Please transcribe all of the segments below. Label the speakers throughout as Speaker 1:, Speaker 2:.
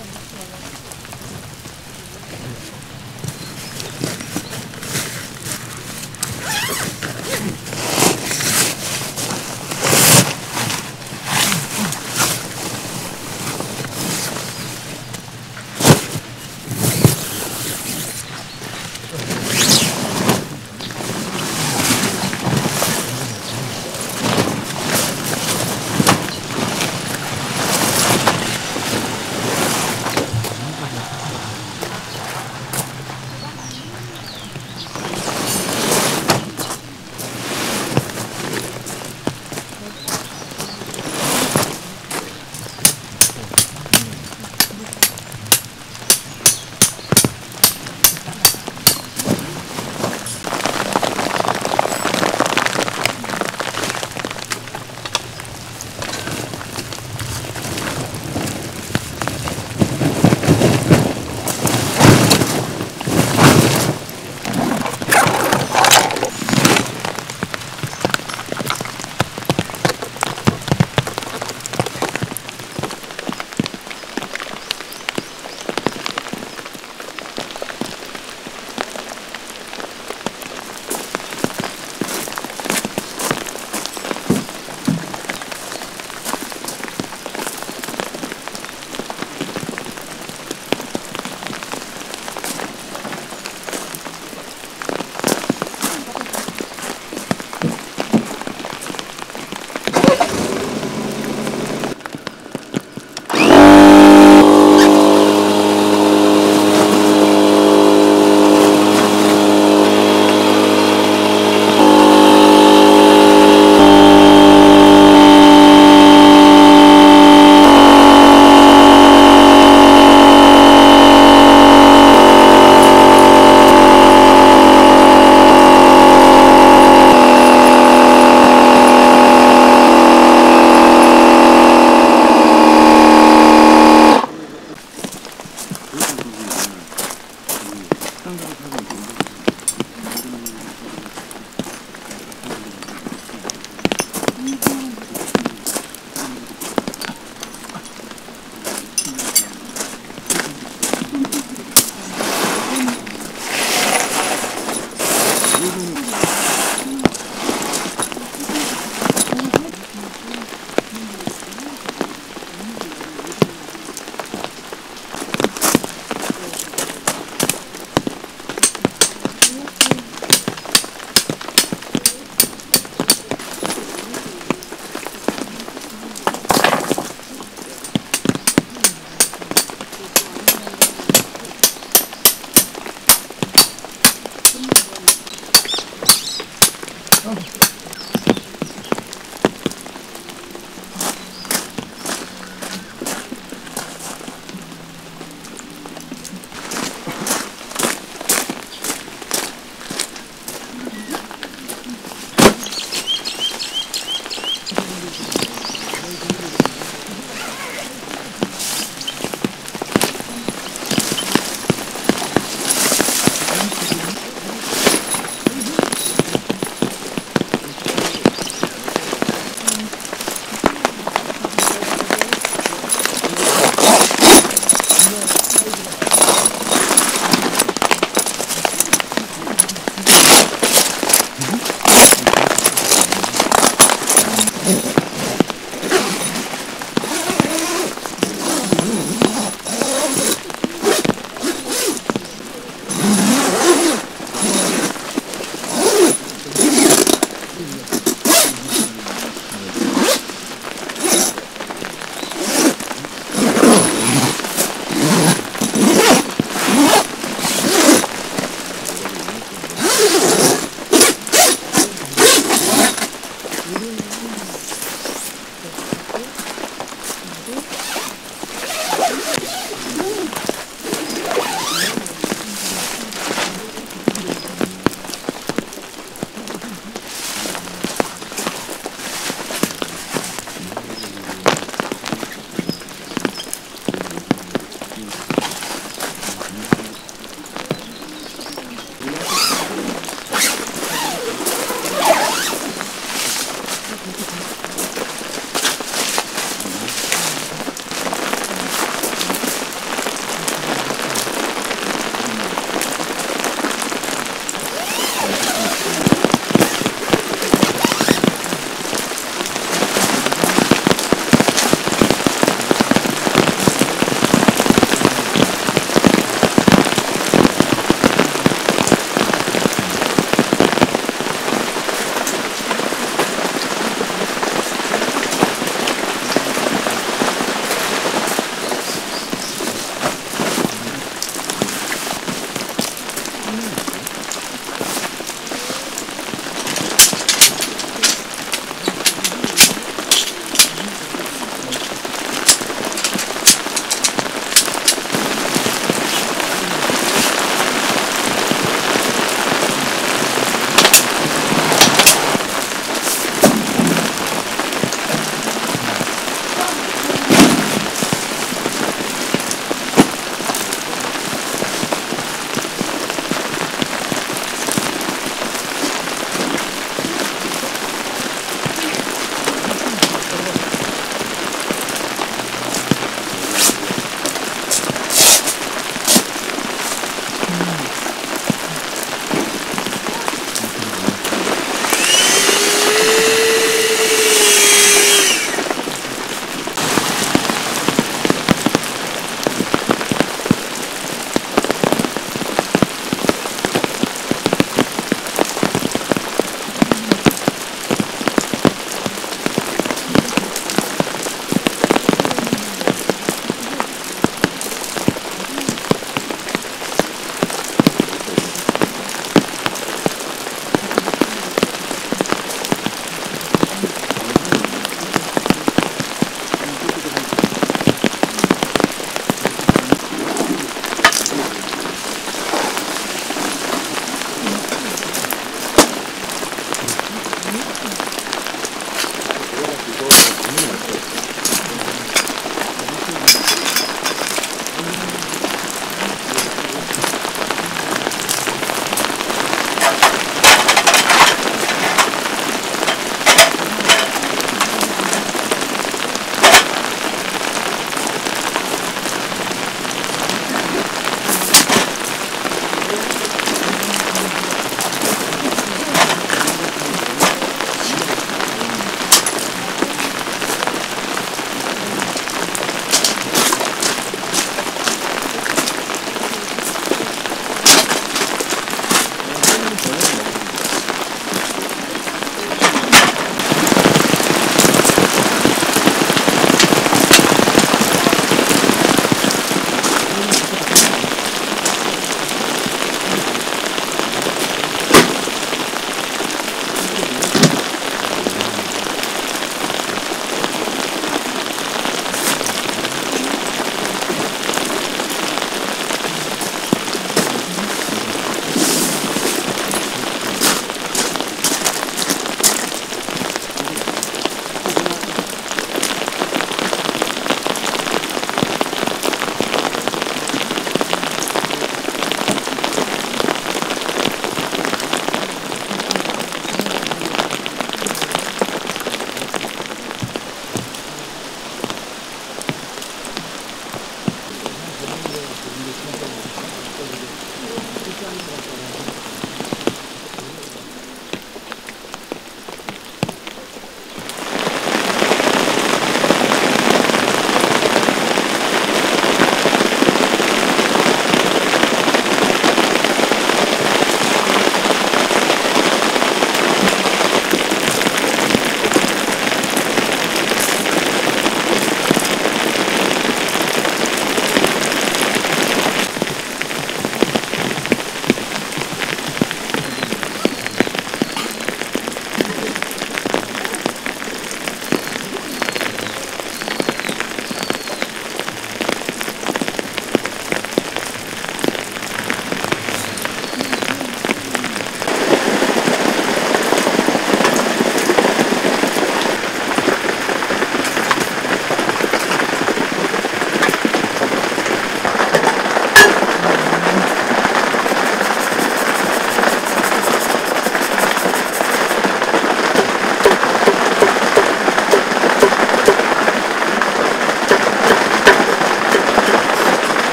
Speaker 1: 私はね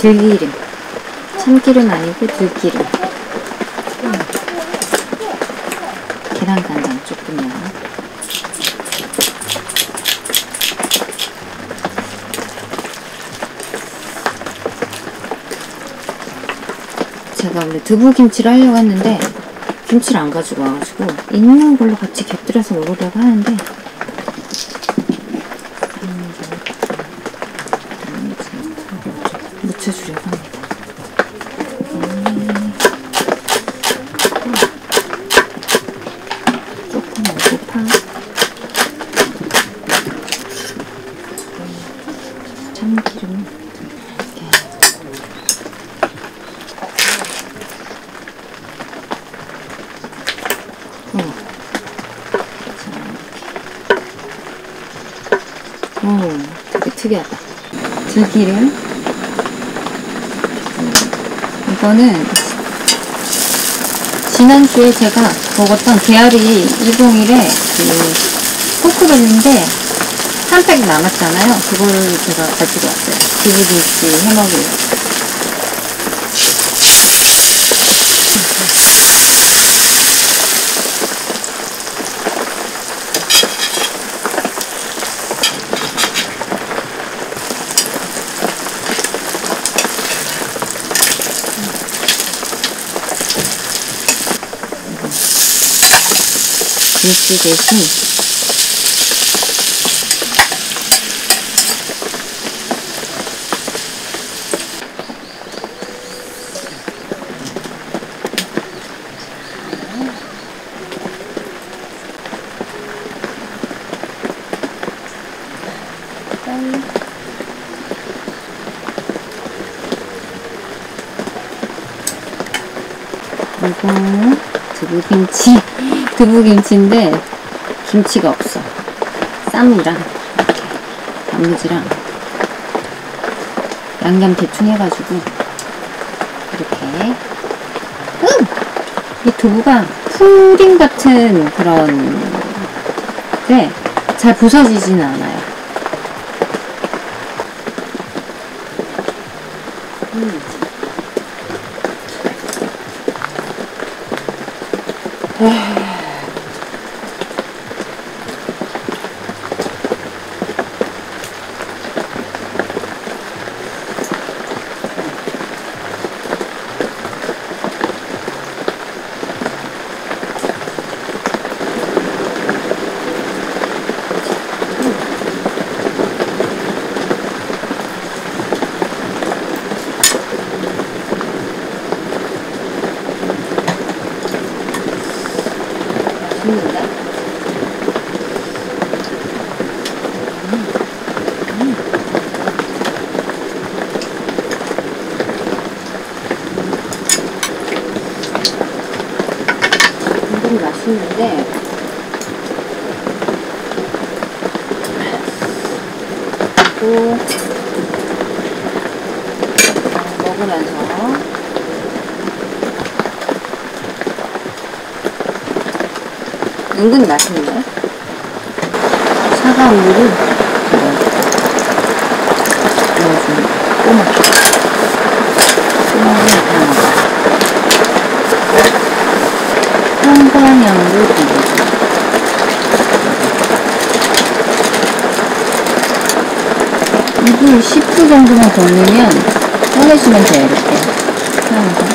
Speaker 1: 들기름. 참기름 아니고 들기름. 음. 계란 간장 조금요. 제가 원래 두부김치를 하려고 했는데 김치를 안 가지고 와가지고 있는 걸로 같이 곁들여서 먹으려고 하는데 특이하다. 들기름. 음, 이거는 지난주에 제가 먹었던 개아리 201에 그 포크벨인데 한 팩 남았잖아요. 그걸 제가 가지고 왔어요. 두부김치 해먹으려고. 김치 대신 이거 두부김치 두부김치인데 김치가 없어. 쌈이랑 이렇게 단무지랑 양념 대충 해가지고 이렇게. 음! 이 두부가 푸딩 같은 그런 게잘 부서지지는 않아요 맛있는데? 물이 맛있는데 또 먹으면서 은근히 맛있는데 차가운 물을 넣어주는 꼬막 꼬막을 그냥 먹어 한반향도 비벼줘 이불 10분 정도만 돌리면 꺼내시면 돼요 이렇게. 하면서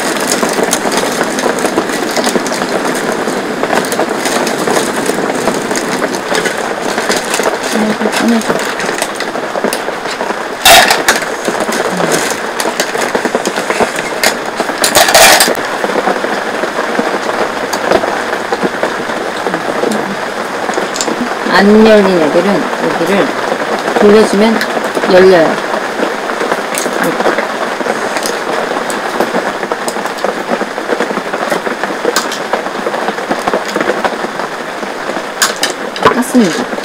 Speaker 1: 꺼내줘 안 열린 애들은 여기를 돌려주면 열려요. 깠습니다.